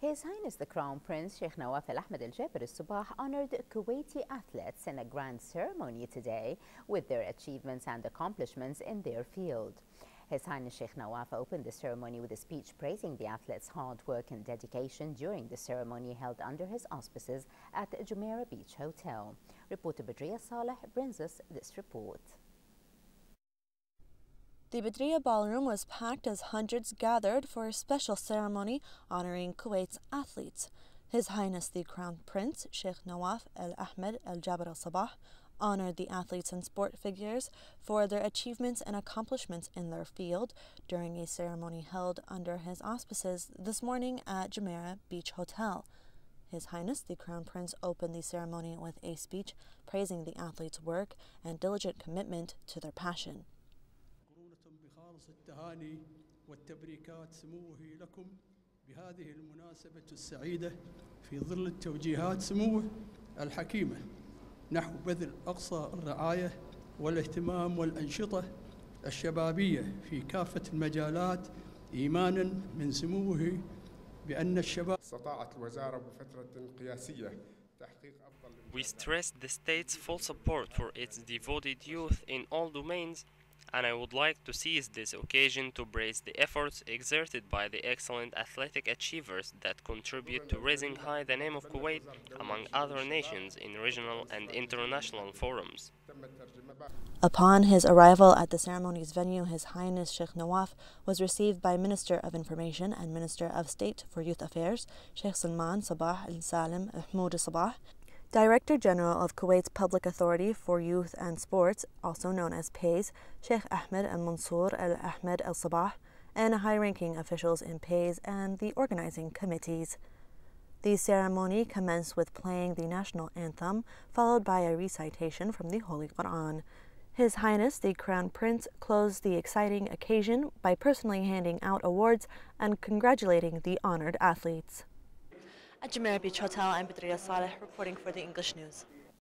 His Highness the Crown Prince Sheikh Nawaf Al Ahmed Al Jaber Al Sabah honored Kuwaiti athletes in a grand ceremony today with their achievements and accomplishments in their field. His Highness Sheikh Nawaf opened the ceremony with a speech praising the athletes' hard work and dedication during the ceremony held under his auspices at Jumeirah Beach Hotel. Reporter Badriya Saleh brings us this report. The Badria Ballroom was packed as hundreds gathered for a special ceremony honoring Kuwait's athletes. His Highness the Crown Prince Sheikh Nawaf Al Ahmed Al Jaber Al Sabah honored the athletes and sport figures for their achievements and accomplishments in their field during a ceremony held under his auspices this morning at Jumeirah Beach Hotel. His Highness the Crown Prince opened the ceremony with a speech praising the athletes' work and diligent commitment to their passion. التهاني والتبريكات سموه لكم بهذه المناسبة السعيدة في ظل التوجيهات سموه الحكيمة. نحو بذل أقصى الرعاية والاهتمام والأنشطة الشبابية في كافة المجالات إيمانا من سموه بأن الشباب استطاعت الوزارة بفترة قياسية تحقيق أفضل We stress the state's full support for its devoted youth in all domains and I would like to seize this occasion to praise the efforts exerted by the excellent athletic achievers that contribute to raising high the name of Kuwait among other nations in regional and international forums. Upon his arrival at the ceremony's venue, His Highness Sheikh Nawaf was received by Minister of Information and Minister of State for Youth Affairs, Sheikh Salman Sabah Al Salim Al Humoud Sabah, Director General of Kuwait's Public Authority for Youth and Sports, also known as PAYS, Sheikh Ahmed Al Mansour Al Ahmed Al Sabah, and high ranking officials in PAYS and the organizing committees. The ceremony commenced with playing the national anthem, followed by a recitation from the Holy Quran. His Highness the Crown Prince closed the exciting occasion by personally handing out awards and congratulating the honored athletes. At Jumeirah Beach Hotel, I'm Badria Saleh reporting for the English News.